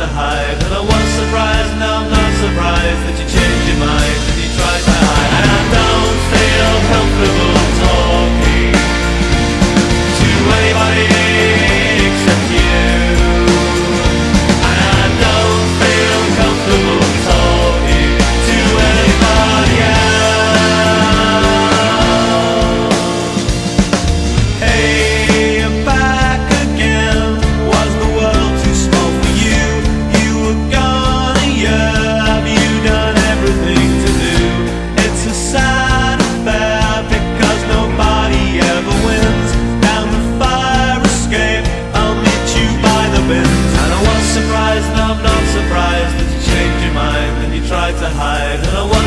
to hide And I was surprised, now I'm not surprised That you changed your mind and you tried tried to hide.